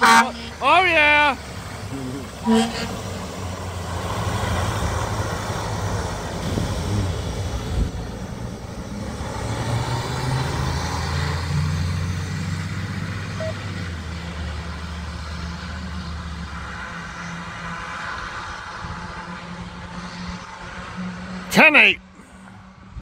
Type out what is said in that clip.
Oh yeah. Ten eight.